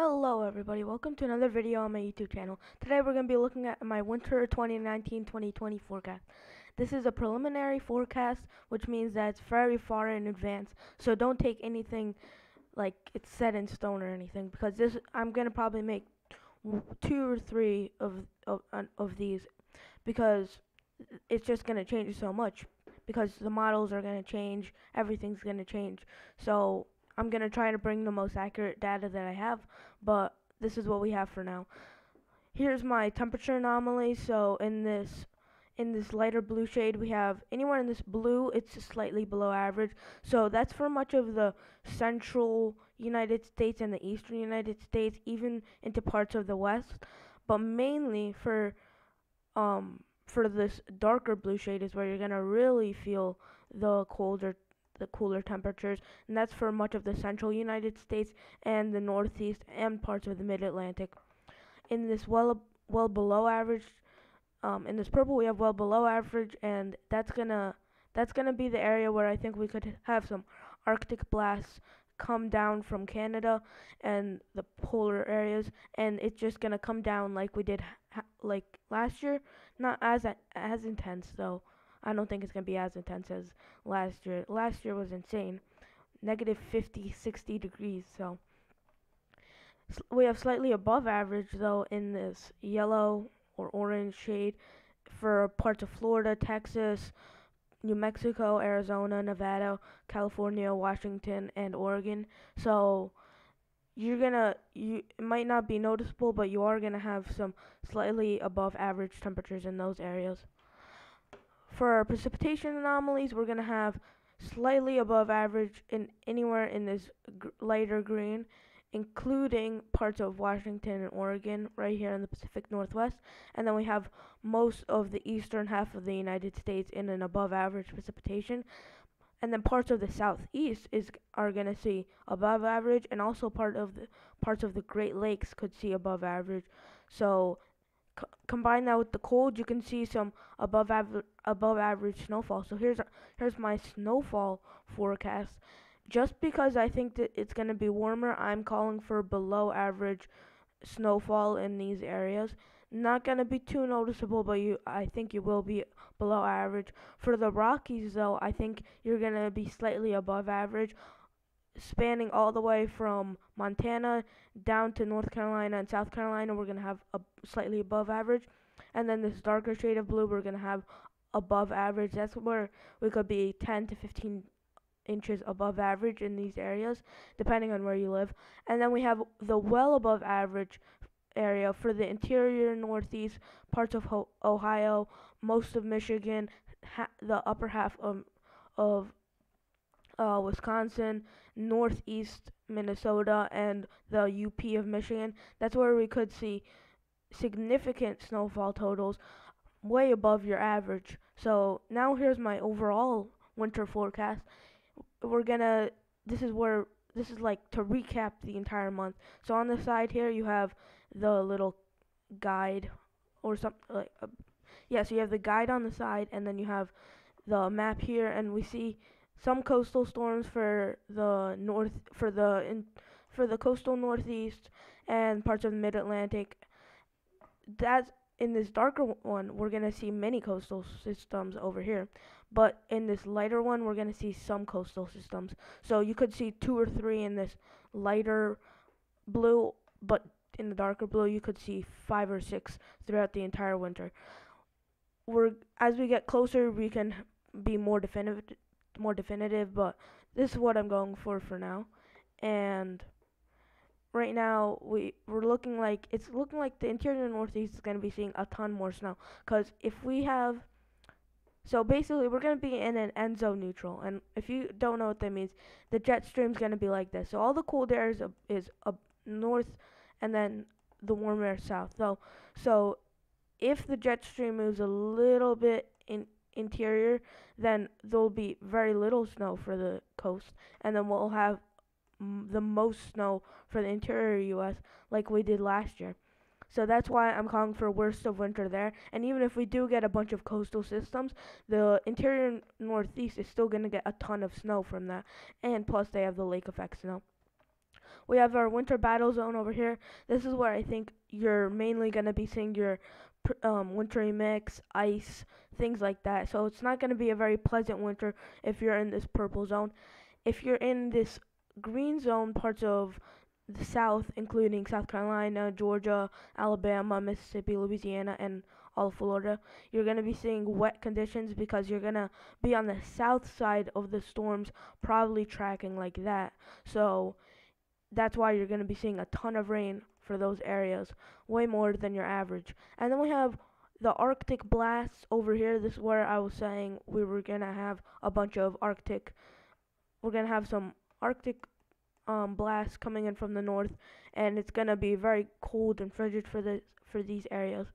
Hello everybody, welcome to another video on my YouTube channel. Today we're going to be looking at my winter 2019-2020 forecast. This is a preliminary forecast, which means that it's very far in advance. So don't take anything like it's set in stone or anything because this I'm going to probably make two or three of of, of these because it's just going to change so much because the models are going to change, everything's going to change. So I'm going to try to bring the most accurate data that I have, but this is what we have for now. Here's my temperature anomaly. So in this in this lighter blue shade, we have anywhere in this blue, it's slightly below average. So that's for much of the central United States and the eastern United States, even into parts of the west. But mainly for um for this darker blue shade is where you're gonna really feel the colder the cooler temperatures, and that's for much of the central United States and the northeast and parts of the mid-Atlantic. In this well well below average, um, in this purple we have well below average, and that's gonna that's gonna be the area where I think we could have some Arctic blasts come down from Canada and the polar areas, and it's just gonna come down like we did like last year, not as as intense though. I don't think it's going to be as intense as last year. Last year was insane. Negative 50, 60 degrees. So we have slightly above average though in this yellow or orange shade for parts of Florida, Texas, New Mexico, Arizona, Nevada, California, Washington, and Oregon. So you're gonna you it might not be noticeable, but you are gonna have some slightly above average temperatures in those areas. For our precipitation anomalies, we're going to have slightly above average in anywhere in this lighter green, including parts of Washington and Oregon, right here in the Pacific Northwest. And then we have most of the eastern half of the United States in an above average precipitation. And then parts of the southeast is are going to see above average, and also part of the parts of the Great Lakes could see above average. So combine that with the cold, you can see some above average above average snowfall. So here's here's my snowfall forecast. Just because I think that it's going to be warmer, I'm calling for below average snowfall in these areas. Not going to be too noticeable, but you I think you will be below average. For the Rockies though, I think you're going to be slightly above average spanning all the way from Montana down to North Carolina and South Carolina, we're going to have a slightly above average. And then this darker shade of blue, we're going to have above average. That's where we could be 10 to 15 inches above average in these areas, depending on where you live. And then we have the well above average area for the interior northeast, parts of Ohio, most of Michigan, ha- the upper half um, of, of uh, Wisconsin, northeast Minnesota, and the UP of Michigan. That's where we could see significant snowfall totals way above your average. So now here's my overall winter forecast. We're gonna, this is where, this is like to recap the entire month. So on the side here, you have the little guide or something like, uh, yeah, so you have the guide on the side, and then you have the map here, and we see some coastal storms for the north for the in, for the coastal northeast and parts of the mid Atlantic. That's in this darker one, we're gonna see many coastal systems over here, but in this lighter one, we're gonna see some coastal systems. So you could see two or three in this lighter blue, but in the darker blue, you could see five or six throughout the entire winter. We're as we get closer, we can be more definitive more definitive, but this is what I'm going for for now. And right now we we're looking like it's looking like the interior northeast is going to be seeing a ton more snow. Cuz if we have so basically we're going to be in an enso neutral. And if you don't know what that means the jet stream is going to be like this. So all the cold air is up, is up north and then the warm air south so so if the jet stream moves a little bit in interior, then there'll be very little snow for the coast, and then we'll have m- the most snow for the interior U.S. like we did last year. So that's why I'm calling for worst of winter there. And even if we do get a bunch of coastal systems, the interior northeast is still going to get a ton of snow from that. And plus, they have the lake effect snow. We have our winter battle zone over here. This is where I think you're mainly going to be seeing your um, wintry mix, ice, things like that. So it's not going to be a very pleasant winter if you're in this purple zone. If you're in this green zone, parts of the South, including South Carolina, Georgia, Alabama, Mississippi, Louisiana, and all of Florida, you're going to be seeing wet conditions because you're going to be on the south side of the storms, probably tracking like that. So that's why you're going to be seeing a ton of rain for those areas, way more than your average. And then we have the Arctic blasts over here. This is where I was saying we were going to have a bunch of Arctic, we're going to have some Arctic um, blasts coming in from the north, and it's going to be very cold and frigid for the for these areas.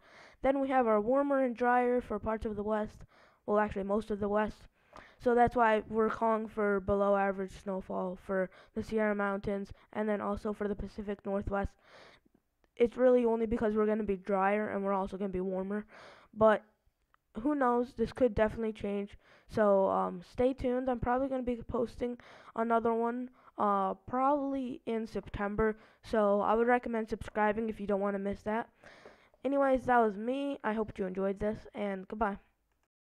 Then we have our warmer and drier for parts of the west. Well, actually, most of the west. So that's why we're calling for below average snowfall for the Sierra Mountains and then also for the Pacific Northwest. It's really only because we're going to be drier and we're also going to be warmer. But who knows? This could definitely change. So um, stay tuned. I'm probably going to be posting another one uh, probably in September. So I would recommend subscribing if you don't want to miss that. Anyways, that was me. I hope you enjoyed this, and goodbye.